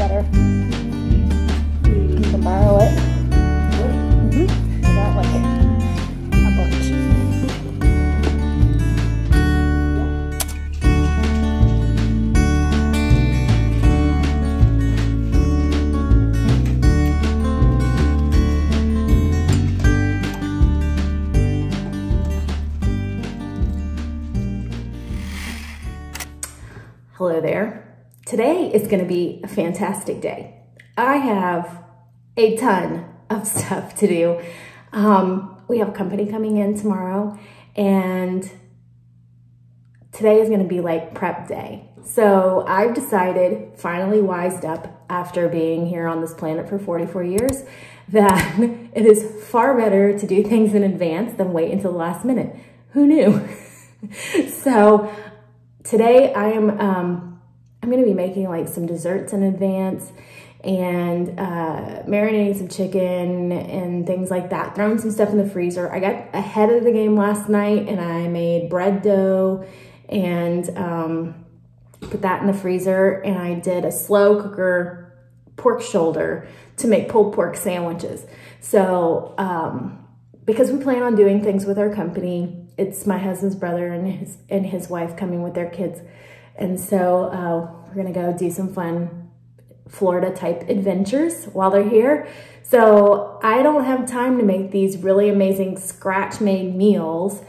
better. You can borrow it. Mm-hmm. I got like a bunch. Hello there. Today is going to be a fantastic day. I have a ton of stuff to do. Um, we have company coming in tomorrow, and today is going to be like prep day. So I've decided, finally wised up after being here on this planet for 44 years, that it is far better to do things in advance than wait until the last minute. Who knew? so today I am um, I'm gonna be making like some desserts in advance and uh, marinating some chicken and things like that. Throwing some stuff in the freezer. I got ahead of the game last night and I made bread dough and um, put that in the freezer. And I did a slow cooker pork shoulder to make pulled pork sandwiches. So um, because we plan on doing things with our company, it's my husband's brother and his and his wife coming with their kids. And so uh, we're gonna go do some fun Florida type adventures while they're here. So I don't have time to make these really amazing scratch made meals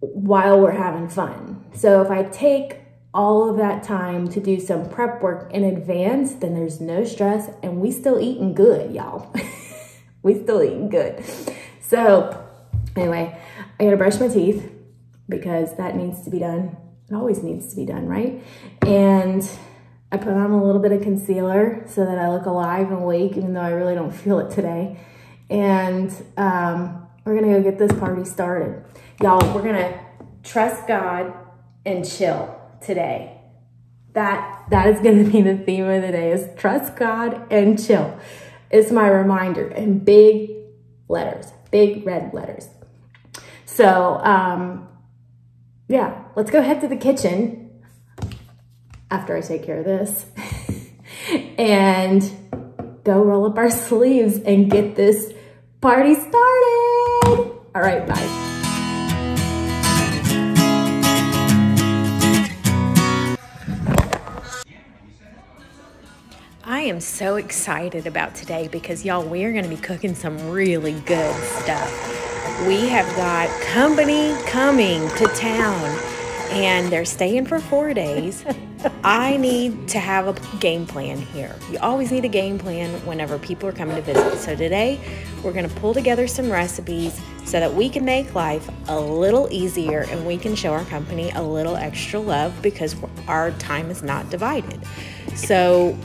while we're having fun. So if I take all of that time to do some prep work in advance, then there's no stress and we still eating good, y'all. we still eating good. So anyway, I gotta brush my teeth because that needs to be done. It always needs to be done, right? And I put on a little bit of concealer so that I look alive and awake, even though I really don't feel it today. And um, we're gonna go get this party started. Y'all, we're gonna trust God and chill today. That that is gonna be the theme of the day is trust God and chill. It's my reminder in big letters, big red letters. So um, yeah, let's go head to the kitchen after I take care of this and go roll up our sleeves and get this party started. All right, bye. I am so excited about today because y'all, we are going to be cooking some really good stuff. We have got company coming to town and they're staying for four days. I need to have a game plan here. You always need a game plan whenever people are coming to visit. So today we're going to pull together some recipes so that we can make life a little easier and we can show our company a little extra love because our time is not divided. So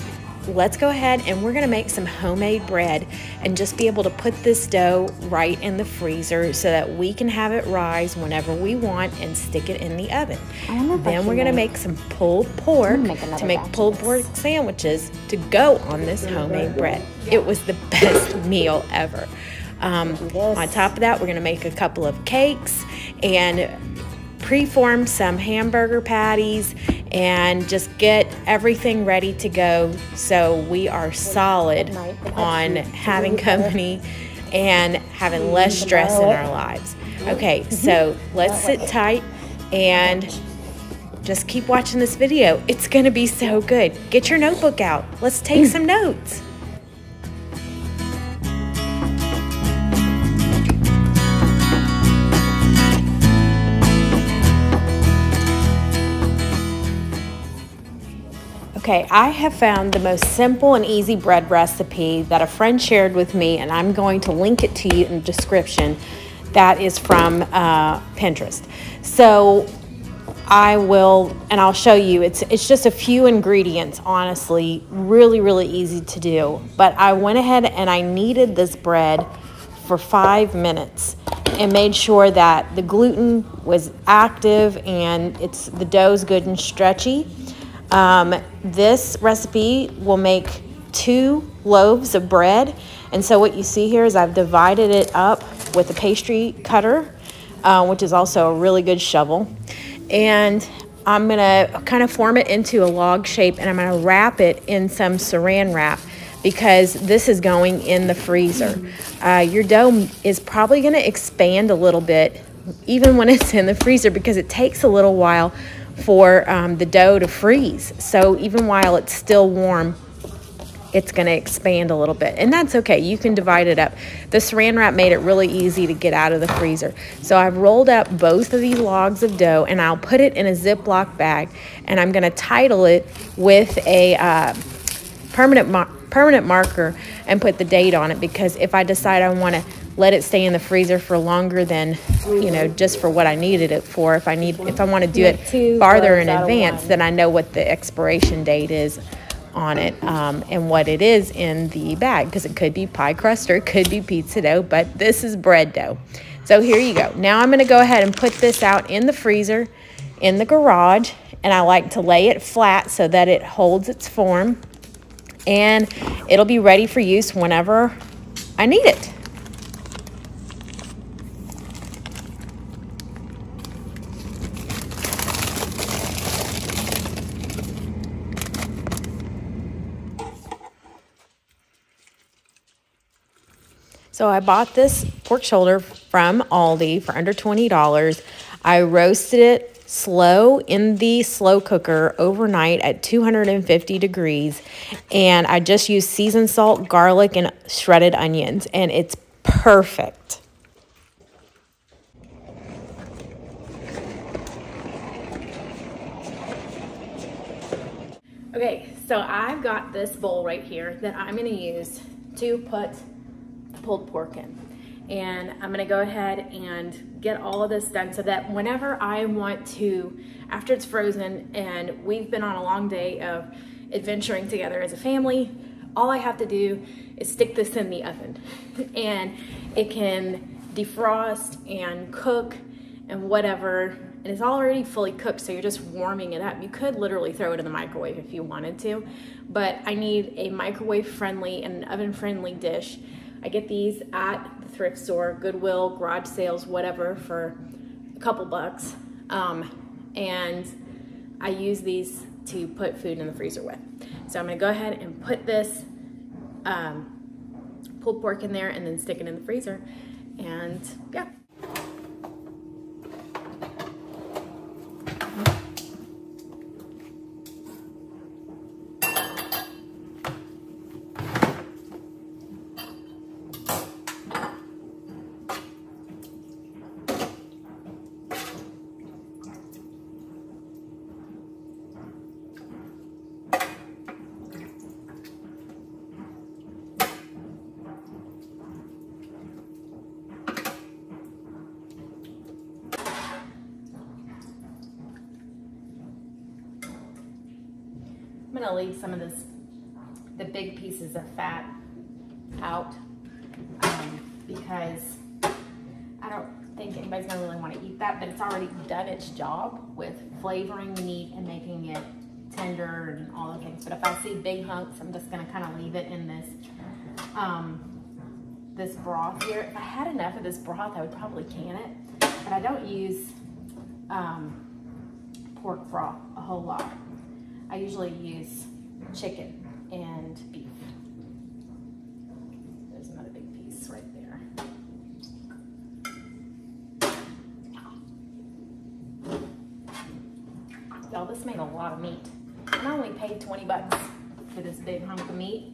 let's go ahead and we're going to make some homemade bread and just be able to put this dough right in the freezer so that we can have it rise whenever we want and stick it in the oven. Then we're going to make some pulled pork make to make pulled pork sandwiches to go on this homemade bread. It was the best meal ever. Um, on top of that, we're going to make a couple of cakes and preform some hamburger patties and just get everything ready to go so we are solid on having company and having less stress in our lives. Okay, so let's sit tight and just keep watching this video. It's to be so good. Get your notebook out. Let's take some notes. Okay, I have found the most simple and easy bread recipe that a friend shared with me, and I'm going to link it to you in the description. That is from uh, Pinterest. So I will, and I'll show you. It's it's just a few ingredients, honestly, really really easy to do. But I went ahead and I kneaded this bread for five minutes and made sure that the gluten was active and it's the dough's good and stretchy. Um, this recipe will make two loaves of bread. And so what you see here is I've divided it up with a pastry cutter, uh, which is also a really good shovel. And I'm gonna kind of form it into a log shape and I'm gonna wrap it in some saran wrap because this is going in the freezer. Uh, your dough is probably gonna expand a little bit even when it's in the freezer because it takes a little while for um, the dough to freeze. So even while it's still warm, it's going to expand a little bit. And that's okay. You can divide it up. The saran wrap made it really easy to get out of the freezer. So I've rolled up both of these logs of dough and I'll put it in a Ziploc bag and I'm going to title it with a uh, permanent, mar permanent marker and put the date on it because if I decide I want to let it stay in the freezer for longer than you know just for what I needed it for. If I need if I want to do it farther in advance then I know what the expiration date is on it um, and what it is in the bag because it could be pie crust or it could be pizza dough but this is bread dough. So here you go. Now I'm gonna go ahead and put this out in the freezer in the garage and I like to lay it flat so that it holds its form and it'll be ready for use whenever I need it. So I bought this pork shoulder from Aldi for under $20. I roasted it slow in the slow cooker overnight at 250 degrees. And I just used seasoned salt, garlic, and shredded onions. And it's perfect. Okay, so I've got this bowl right here that I'm gonna use to put pulled pork in. And I'm gonna go ahead and get all of this done so that whenever I want to, after it's frozen and we've been on a long day of adventuring together as a family, all I have to do is stick this in the oven and it can defrost and cook and whatever and it's already fully cooked so you're just warming it up you could literally throw it in the microwave if you wanted to but I need a microwave friendly and oven friendly dish I get these at the thrift store, Goodwill, garage sales, whatever, for a couple bucks. Um, and I use these to put food in the freezer with. So I'm gonna go ahead and put this um, pulled pork in there and then stick it in the freezer. And yeah. I'm gonna leave some of this, the big pieces of fat out um, because I don't think anybody's gonna really wanna eat that, but it's already done its job with flavoring the meat and making it tender and all the things. But if I see big hunks, I'm just gonna kind of leave it in this um, this broth here. If I had enough of this broth, I would probably can it, but I don't use um, pork broth a whole lot. Usually use chicken and beef. There's another big piece right there. Y'all, this made a lot of meat. And I only paid 20 bucks for this big hunk of meat.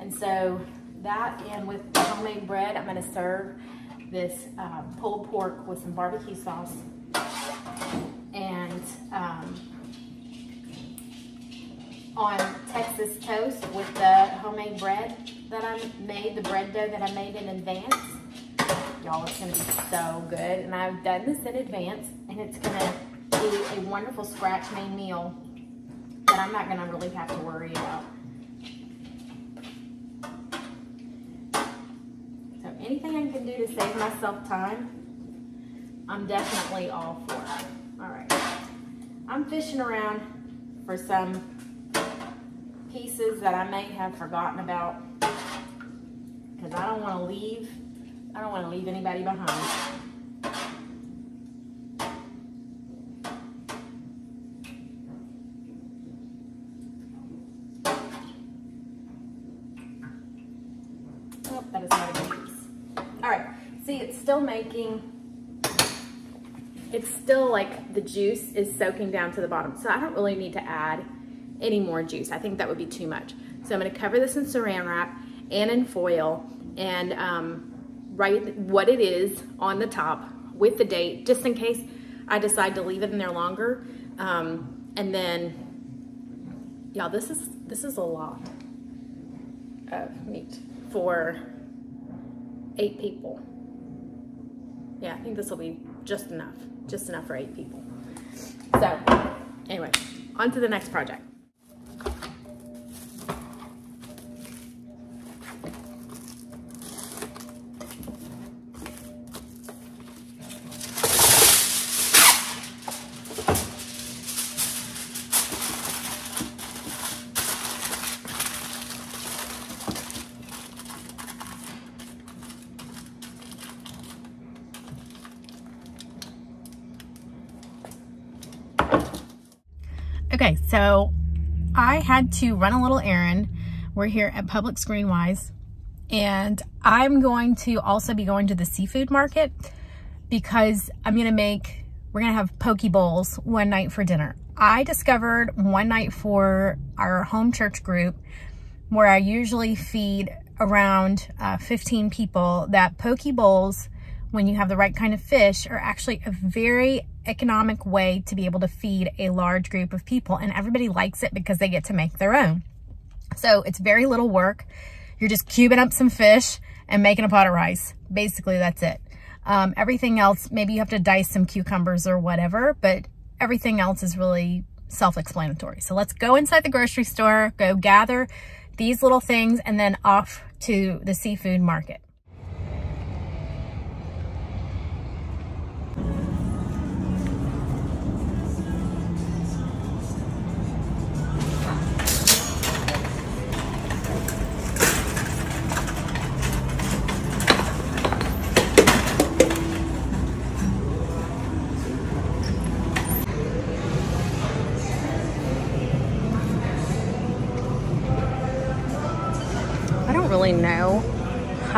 And so that and with homemade bread, I'm gonna serve this uh, pulled pork with some barbecue sauce and um, on Texas toast with the homemade bread that I made, the bread dough that I made in advance. Y'all, it's gonna be so good. And I've done this in advance and it's gonna be a wonderful scratch made meal that I'm not gonna really have to worry about. So anything I can do to save myself time, I'm definitely all for it. All right, I'm fishing around for some pieces that I may have forgotten about because I don't want to leave, I don't want to leave anybody behind. Oh, that is not a good piece. All right, see it's still making it's still like the juice is soaking down to the bottom. So I don't really need to add any more juice. I think that would be too much. So I'm gonna cover this in saran wrap and in foil and um, write what it is on the top with the date, just in case I decide to leave it in there longer. Um, and then, y'all, this is, this is a lot of meat for eight people. Yeah, I think this will be just enough, just enough for eight people. So anyway, on to the next project. So I had to run a little errand. We're here at Publix Greenwise, and I'm going to also be going to the seafood market because I'm gonna make, we're gonna have poke bowls one night for dinner. I discovered one night for our home church group where I usually feed around uh, 15 people that poke bowls when you have the right kind of fish are actually a very economic way to be able to feed a large group of people and everybody likes it because they get to make their own. So it's very little work. You're just cubing up some fish and making a pot of rice. Basically, that's it. Um, everything else, maybe you have to dice some cucumbers or whatever, but everything else is really self-explanatory. So let's go inside the grocery store, go gather these little things, and then off to the seafood market.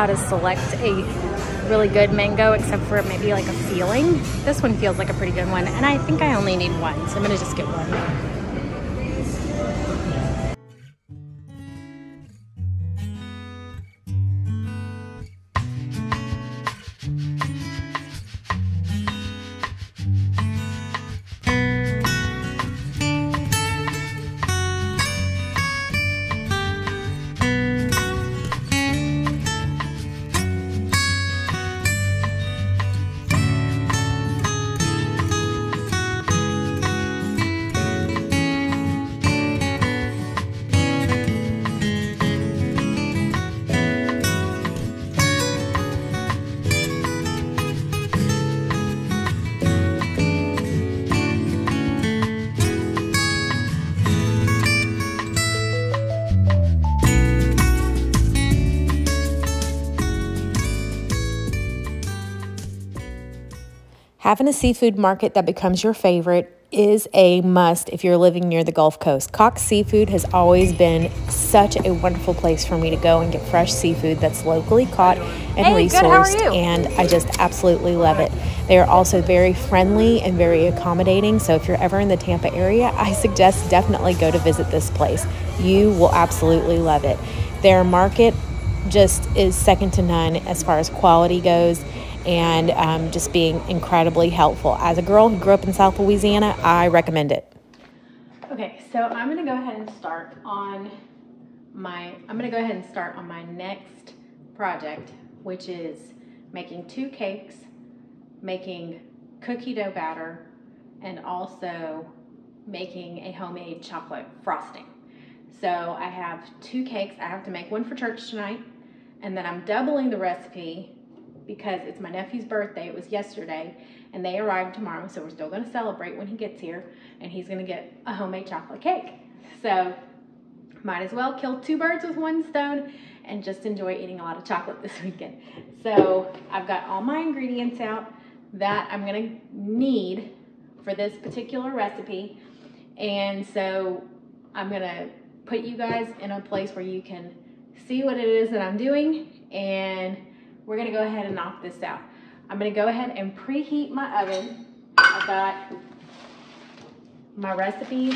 How to select a really good mango except for maybe like a feeling. This one feels like a pretty good one and I think I only need one so I'm gonna just get one. Having a seafood market that becomes your favorite is a must if you're living near the Gulf Coast. Cox Seafood has always been such a wonderful place for me to go and get fresh seafood that's locally caught and Hey, good, resourced, you? and I just absolutely love it. They are also very friendly and very accommodating. So if you're ever in the Tampa area, I suggest definitely go to visit this place. You will absolutely love it. Their market just is second to none as far as quality goes and um, just being incredibly helpful. As a girl who grew up in South Louisiana, I recommend it. Okay, so I'm gonna go ahead and start on my, I'm gonna go ahead and start on my next project, which is making two cakes, making cookie dough batter, and also making a homemade chocolate frosting. So I have two cakes. I have to make one for church tonight, and then I'm doubling the recipe because it's my nephew's birthday. It was yesterday, and they arrive tomorrow, so we're still going to celebrate when he gets here, and he's going to get a homemade chocolate cake. So might as well kill two birds with one stone and just enjoy eating a lot of chocolate this weekend. So I've got all my ingredients out that I'm going to need for this particular recipe, and so I'm going to put you guys in a place where you can see what it is that I'm doing and we're gonna go ahead and knock this out. I'm gonna go ahead and preheat my oven. I've got my recipes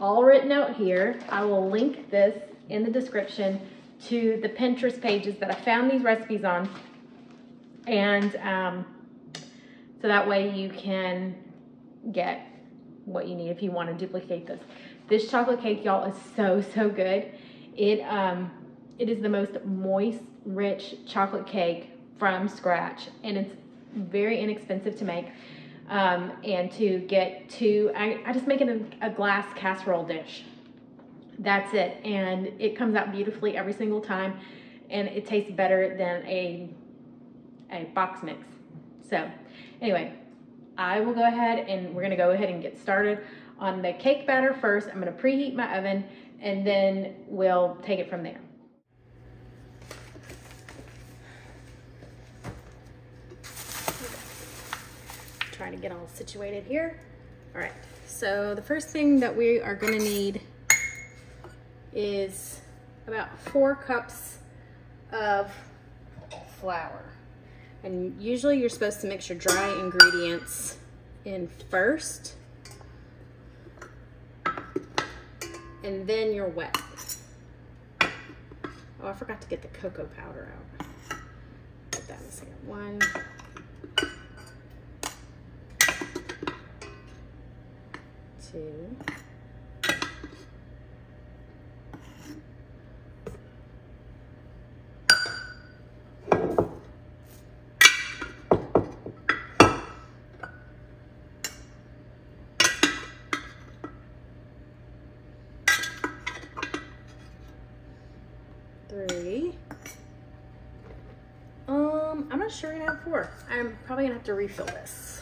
all written out here. I will link this in the description to the Pinterest pages that I found these recipes on. And um, so that way you can get what you need if you want to duplicate this. This chocolate cake, y'all, is so, so good. It, um, it is the most moist, rich chocolate cake from scratch, and it's very inexpensive to make. Um, and to get to, I, I just make it a, a glass casserole dish. That's it, and it comes out beautifully every single time, and it tastes better than a a box mix. So, anyway, I will go ahead and we're gonna go ahead and get started on the cake batter first. I'm gonna preheat my oven and then we'll take it from there. Trying to get all situated here. All right, so the first thing that we are gonna need is about four cups of flour. And usually you're supposed to mix your dry ingredients in first. And then your wet. Oh, I forgot to get the cocoa powder out. Put that in second. One. Two. three. Um, I'm not sure we're gonna have four. I'm probably gonna have to refill this.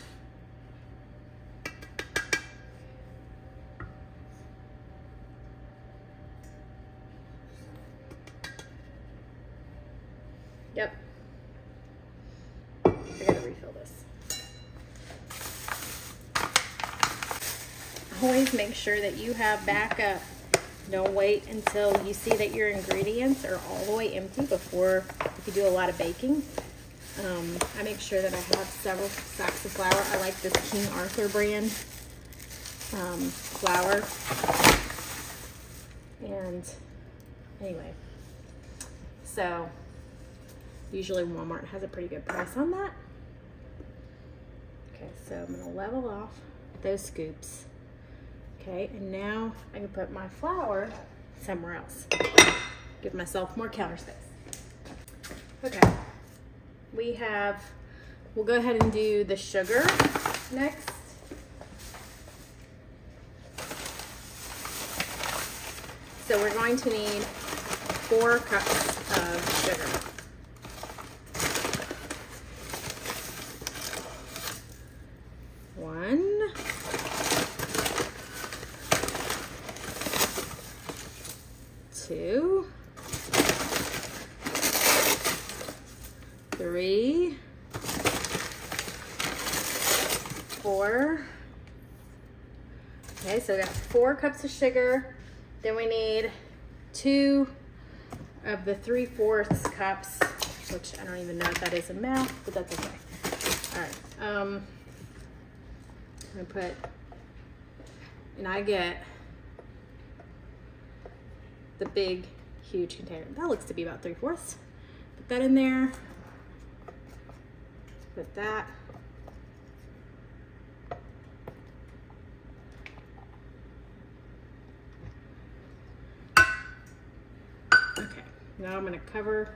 Yep. I gotta refill this. Always make sure that you have backup don't wait until you see that your ingredients are all the way empty before, if you do a lot of baking. Um, I make sure that I have several sacks of flour. I like this King Arthur brand um, flour. And anyway, so usually Walmart has a pretty good price on that. Okay, so I'm gonna level off those scoops. Okay, and now I can put my flour somewhere else. Give myself more counter space. Okay, we have, we'll go ahead and do the sugar next. So we're going to need four cups of sugar. One. Two. Three. Four. Okay, so we got four cups of sugar. Then we need two of the three fourths cups, which I don't even know if that is a math, but that's okay. All right, um, I'm gonna put, and I get the big, huge container. That looks to be about three fourths. Put that in there. Put that. Now I'm gonna cover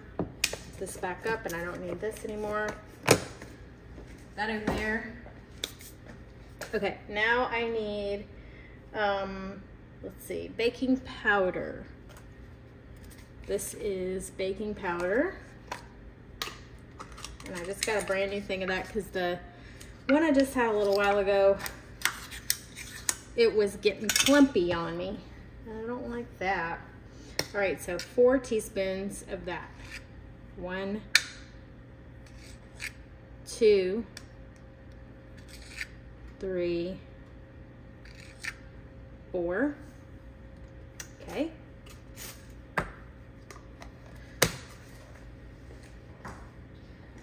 this back up and I don't need this anymore. That in there. Okay, now I need, um, let's see, baking powder. This is baking powder. And I just got a brand new thing of that because the one I just had a little while ago, it was getting clumpy on me. I don't like that. All right, so four teaspoons of that. One, two, three, four. Okay.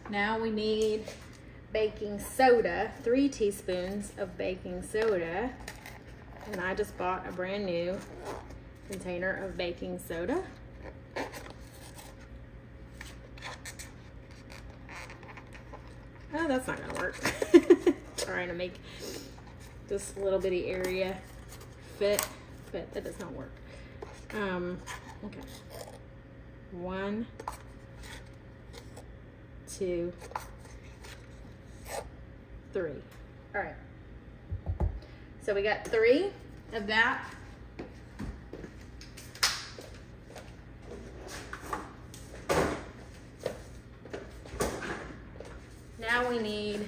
Now we need baking soda, three teaspoons of baking soda. And I just bought a brand new container of baking soda. Oh, that's not gonna work. Trying to make this little bitty area fit, but that does not work. Um, okay. One, two, three. All right. So we got three of that. Now we need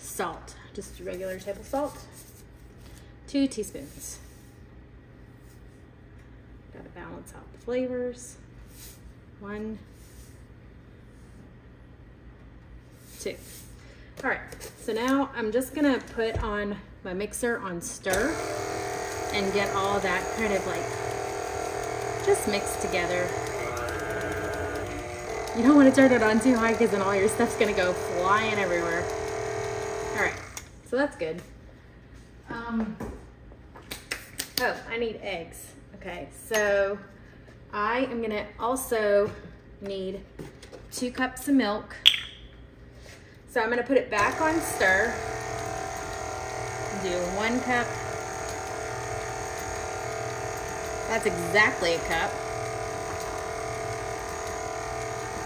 salt, just regular table salt. Two teaspoons. Gotta balance out the flavors. One, two. All right, so now I'm just gonna put on my mixer on stir and get all that kind of like just mixed together. You don't want to turn it on too high because then all your stuff's gonna go flying everywhere. All right, so that's good. Um, oh, I need eggs. Okay, so I am gonna also need two cups of milk. So I'm gonna put it back on stir. Do one cup. That's exactly a cup.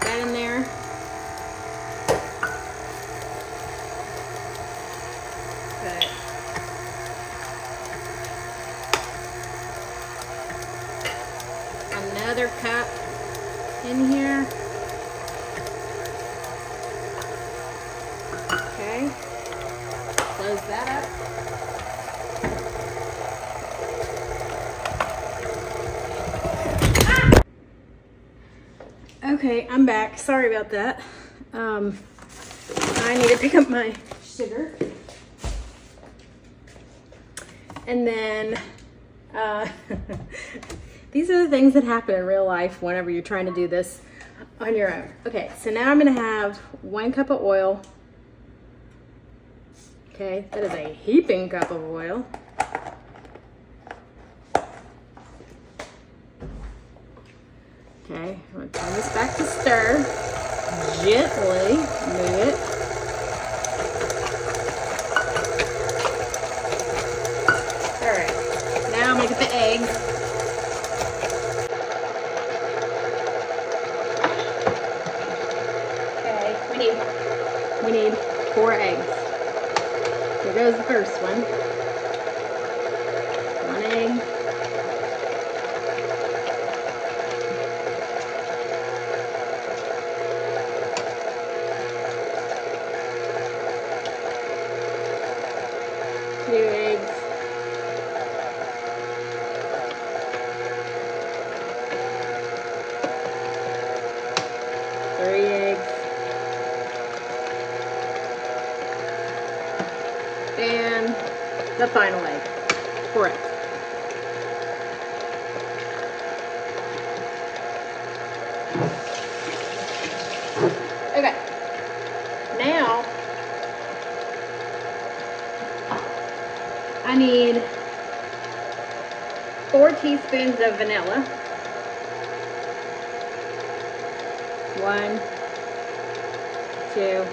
Put that in there. Another cup in here. Okay. Close that up. Okay, I'm back. Sorry about that. Um, I need to pick up my sugar. And then, uh, these are the things that happen in real life whenever you're trying to do this on your own. Okay, so now I'm gonna have one cup of oil. Okay, that is a heaping cup of oil. Okay, I'm gonna turn this back to stir. Gently move it. All right, now I'm gonna get the eggs. Okay, we need we need four eggs. Here goes the first one. One egg. Two eggs. Three eggs. And the final egg. Four eggs. Okay. Now I need four teaspoons of vanilla. One, two,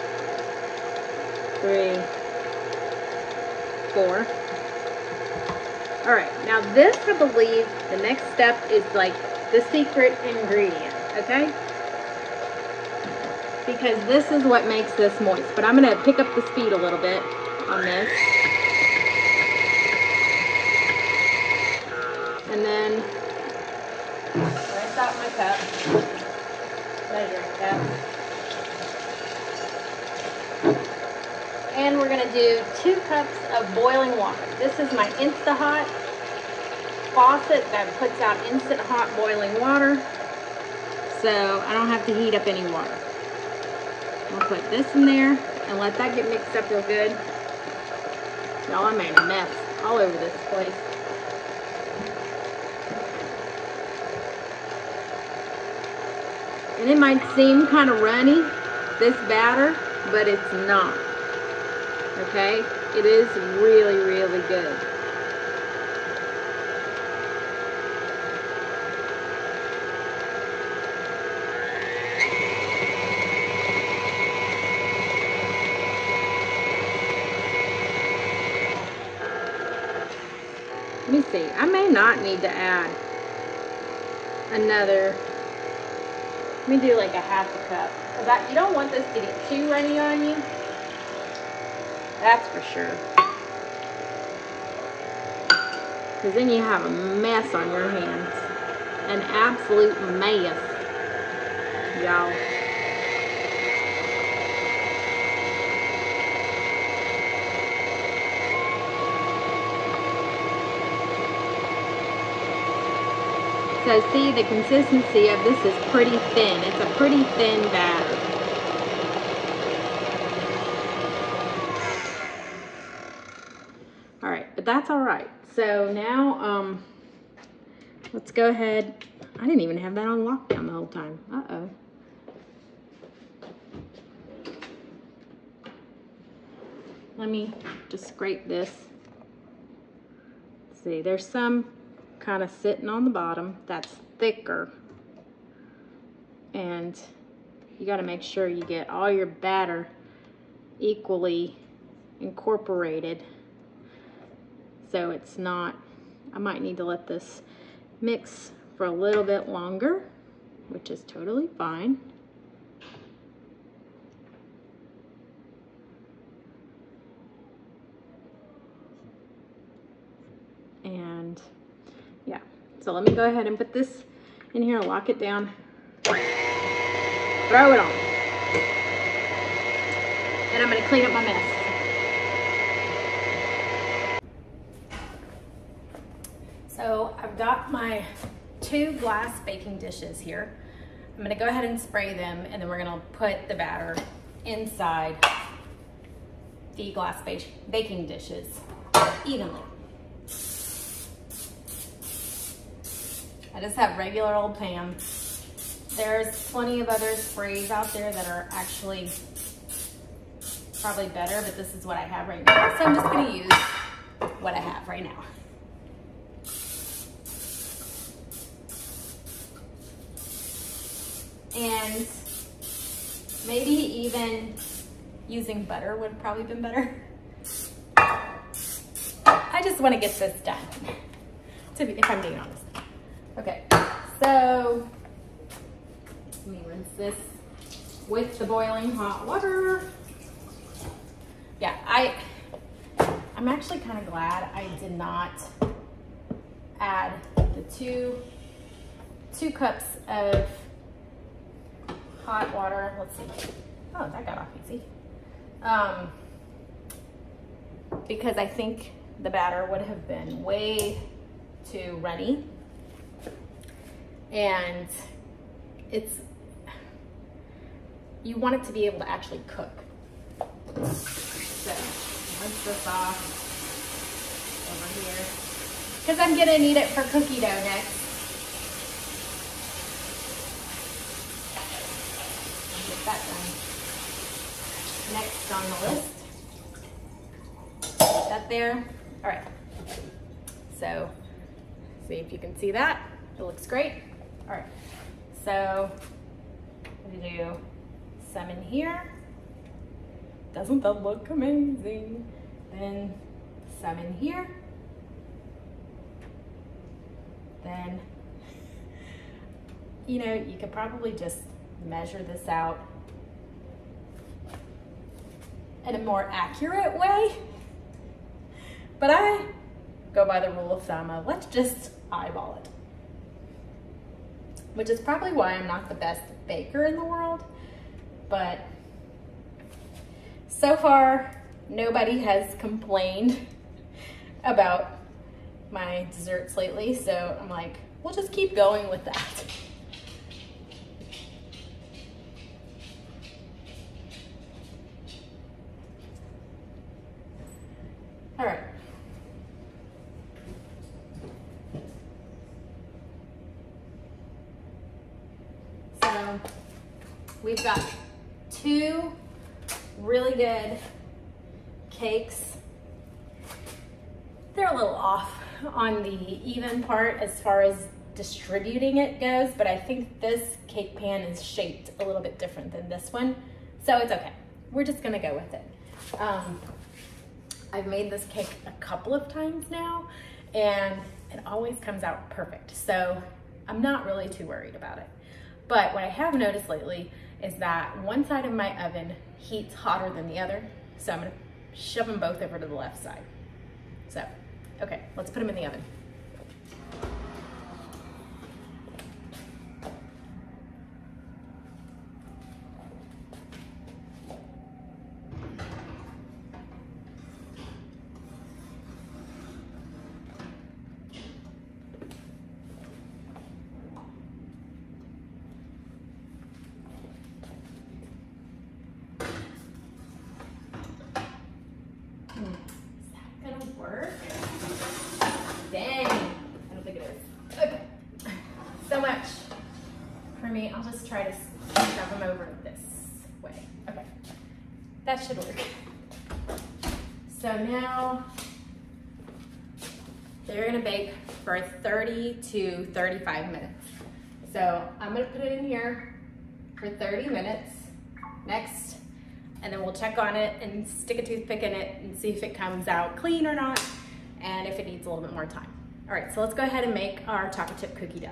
three, four. All right, now this, I believe, the next step is like the secret ingredient, okay? Because this is what makes this moist. But I'm gonna pick up the speed a little bit on this. And then cup. Measuring cup. And we're gonna do two cups of boiling water. This is my InstaHot faucet that puts out instant hot boiling water. So I don't have to heat up any water. I'll put this in there and let that get mixed up real good. Y'all, I made a mess all over this place. And it might seem kind of runny, this batter, but it's not. Okay? It is really, really good. Let me see. I may not need to add another. Let me do like a half a cup. Cause I, you don't want this to get too runny on you. That's for sure. Because then you have a mess on your hands. An absolute mess. Y'all. So see, the consistency of this is pretty thin. It's a pretty thin batter. All right, but that's all right. So now, um, let's go ahead. I didn't even have that on lockdown the whole time. Uh-oh. Let me just scrape this. See, there's some kind of sitting on the bottom that's thicker. And you got to make sure you get all your batter equally incorporated so it's not, I might need to let this mix for a little bit longer, which is totally fine. And yeah, so let me go ahead and put this in here, lock it down, throw it on. And I'm gonna clean up my mess. So I've got my two glass baking dishes here. I'm gonna go ahead and spray them and then we're gonna put the batter inside the glass baking dishes evenly. I just have regular old Pam. There's plenty of other sprays out there that are actually probably better, but this is what I have right now. So I'm just gonna use what I have right now. And maybe even using butter would have probably been better. I just want to get this done, to be, if I'm being honest. Okay, so let me rinse this with the boiling hot water. Yeah, I, I'm actually kind of glad I did not add the two, two cups of hot water. Let's see. Oh, that got off easy. Um, because I think the batter would have been way too runny. And it's, you want it to be able to actually cook. So, rinse this off over here. Because I'm gonna need it for cookie dough next. Get that done. Next on the list. Put that there. All right. So, see if you can see that. It looks great. All right. So, I'm gonna do some in here. Doesn't that look amazing? Then some in here. Then, you know, you could probably just measure this out in a more accurate way. But I go by the rule of thumb of let's just eyeball it. Which is probably why I'm not the best baker in the world, but so far, nobody has complained about my desserts lately, so I'm like, we'll just keep going with that. All right. So we've got two really good cakes. They're a little off on the even part as far as distributing it goes, but I think this cake pan is shaped a little bit different than this one. So it's okay. We're just gonna go with it. Um, I've made this cake a couple of times now and it always comes out perfect. So I'm not really too worried about it. But what I have noticed lately is that one side of my oven heats hotter than the other. So I'm gonna shove them both over to the left side. So, okay, let's put them in the oven. Is that gonna work? Dang, I don't think it is. Okay, so much for I'll just try to shove them over this way. Okay, that should work. So now they're gonna bake for 30 to 35 minutes. So I'm gonna put it in here for 30 minutes. Next, and then we'll check on it and stick a toothpick in it and see if it comes out clean or not and if it needs a little bit more time. All right, so let's go ahead and make our chocolate chip cookie dough.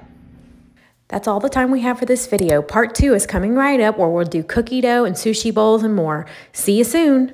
That's all the time we have for this video. Part two is coming right up where we'll do cookie dough and sushi bowls and more. See you soon.